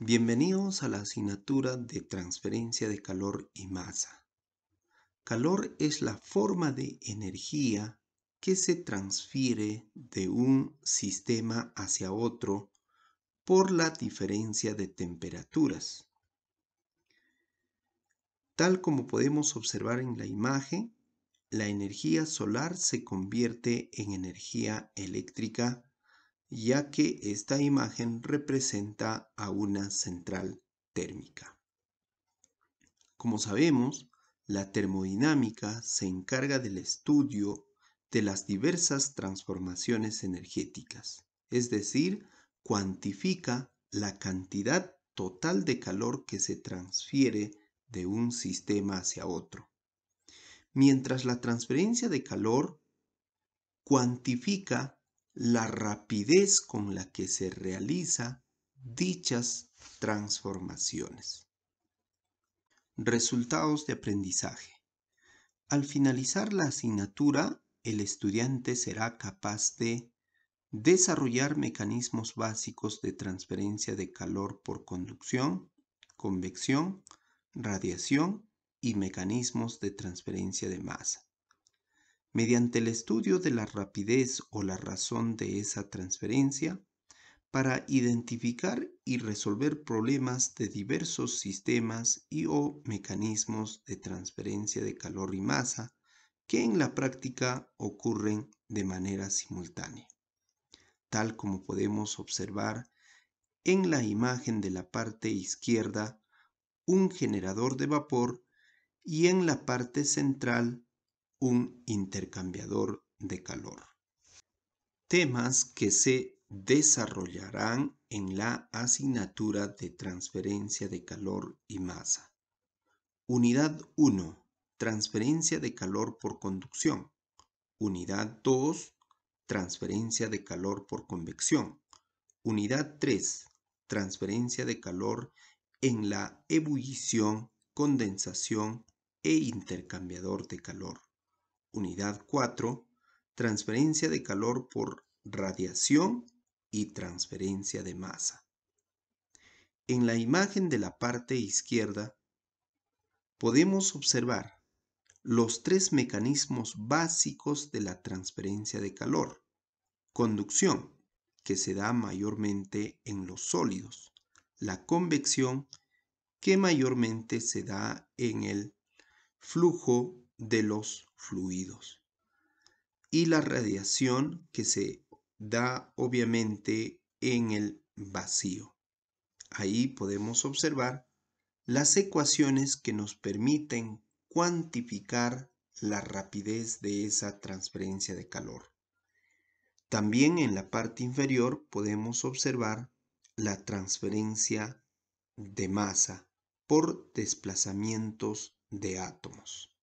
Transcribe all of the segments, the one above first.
Bienvenidos a la asignatura de transferencia de calor y masa. Calor es la forma de energía que se transfiere de un sistema hacia otro por la diferencia de temperaturas. Tal como podemos observar en la imagen, la energía solar se convierte en energía eléctrica ya que esta imagen representa a una central térmica. Como sabemos, la termodinámica se encarga del estudio de las diversas transformaciones energéticas, es decir, cuantifica la cantidad total de calor que se transfiere de un sistema hacia otro. Mientras la transferencia de calor cuantifica la rapidez con la que se realiza dichas transformaciones. Resultados de aprendizaje. Al finalizar la asignatura, el estudiante será capaz de desarrollar mecanismos básicos de transferencia de calor por conducción, convección, radiación y mecanismos de transferencia de masa mediante el estudio de la rapidez o la razón de esa transferencia para identificar y resolver problemas de diversos sistemas y o mecanismos de transferencia de calor y masa que en la práctica ocurren de manera simultánea, tal como podemos observar en la imagen de la parte izquierda un generador de vapor y en la parte central un intercambiador de calor. Temas que se desarrollarán en la asignatura de transferencia de calor y masa. Unidad 1. Transferencia de calor por conducción. Unidad 2. Transferencia de calor por convección. Unidad 3. Transferencia de calor en la ebullición, condensación e intercambiador de calor. Unidad 4. Transferencia de calor por radiación y transferencia de masa. En la imagen de la parte izquierda podemos observar los tres mecanismos básicos de la transferencia de calor. Conducción, que se da mayormente en los sólidos. La convección, que mayormente se da en el flujo de los fluidos. Y la radiación que se da obviamente en el vacío. Ahí podemos observar las ecuaciones que nos permiten cuantificar la rapidez de esa transferencia de calor. También en la parte inferior podemos observar la transferencia de masa por desplazamientos de átomos.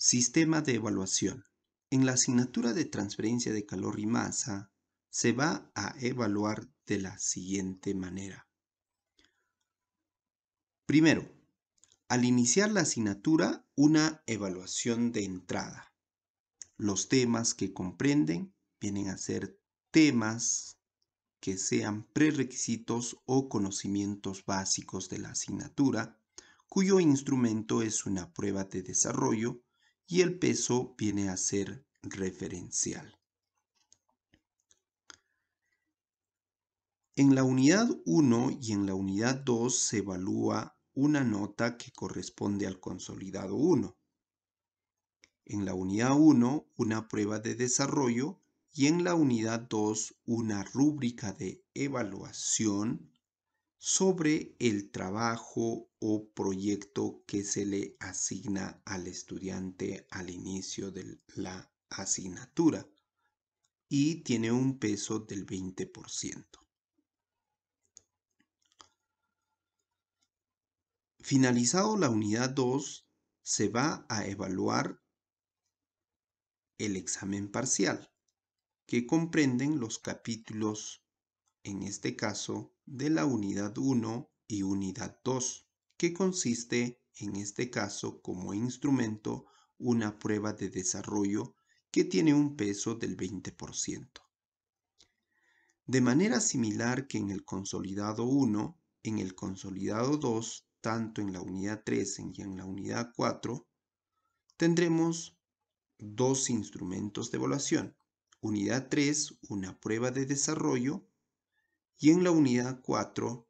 Sistema de evaluación. En la asignatura de transferencia de calor y masa se va a evaluar de la siguiente manera. Primero, al iniciar la asignatura, una evaluación de entrada. Los temas que comprenden vienen a ser temas que sean prerequisitos o conocimientos básicos de la asignatura, cuyo instrumento es una prueba de desarrollo y el peso viene a ser referencial. En la unidad 1 y en la unidad 2 se evalúa una nota que corresponde al consolidado 1. En la unidad 1 una prueba de desarrollo y en la unidad 2 una rúbrica de evaluación sobre el trabajo o proyecto que se le asigna al estudiante al inicio de la asignatura y tiene un peso del 20%. Finalizado la unidad 2, se va a evaluar el examen parcial, que comprenden los capítulos, en este caso, de la unidad 1 y unidad 2, que consiste en este caso como instrumento una prueba de desarrollo que tiene un peso del 20%. De manera similar que en el consolidado 1, en el consolidado 2, tanto en la unidad 3 y en la unidad 4, tendremos dos instrumentos de evaluación. Unidad 3, una prueba de desarrollo y en la unidad 4,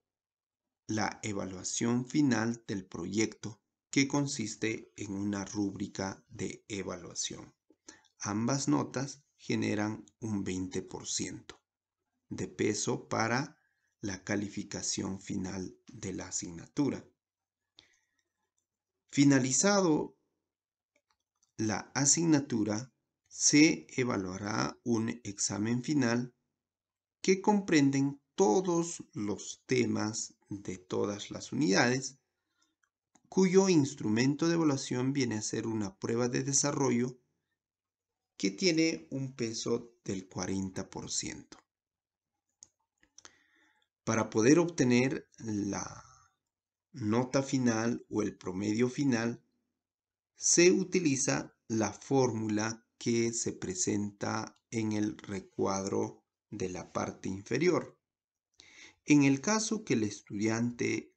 la evaluación final del proyecto que consiste en una rúbrica de evaluación. Ambas notas generan un 20% de peso para la calificación final de la asignatura. Finalizado la asignatura, se evaluará un examen final que comprenden todos los temas de todas las unidades, cuyo instrumento de evaluación viene a ser una prueba de desarrollo que tiene un peso del 40%. Para poder obtener la nota final o el promedio final, se utiliza la fórmula que se presenta en el recuadro de la parte inferior. En el caso que el estudiante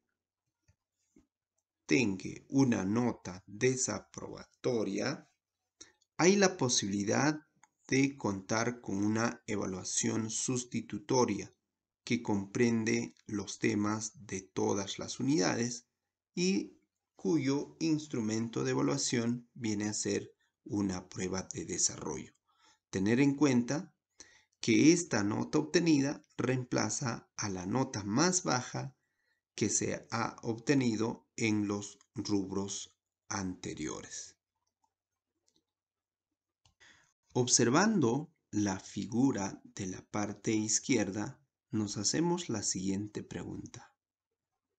tenga una nota desaprobatoria, hay la posibilidad de contar con una evaluación sustitutoria que comprende los temas de todas las unidades y cuyo instrumento de evaluación viene a ser una prueba de desarrollo. Tener en cuenta que esta nota obtenida reemplaza a la nota más baja que se ha obtenido en los rubros anteriores. Observando la figura de la parte izquierda, nos hacemos la siguiente pregunta.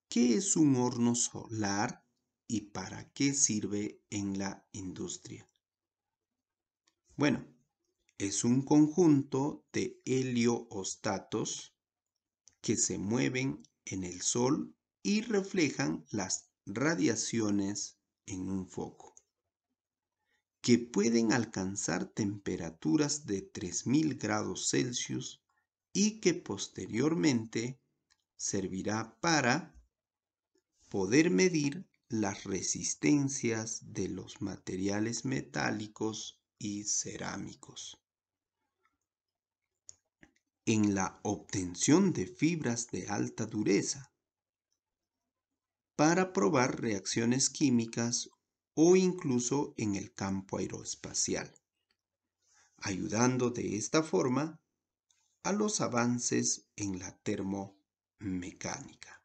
¿Qué es un horno solar y para qué sirve en la industria? Bueno, es un conjunto de heliostatos que se mueven en el sol y reflejan las radiaciones en un foco, que pueden alcanzar temperaturas de 3000 grados Celsius y que posteriormente servirá para poder medir las resistencias de los materiales metálicos y cerámicos en la obtención de fibras de alta dureza para probar reacciones químicas o incluso en el campo aeroespacial, ayudando de esta forma a los avances en la termomecánica.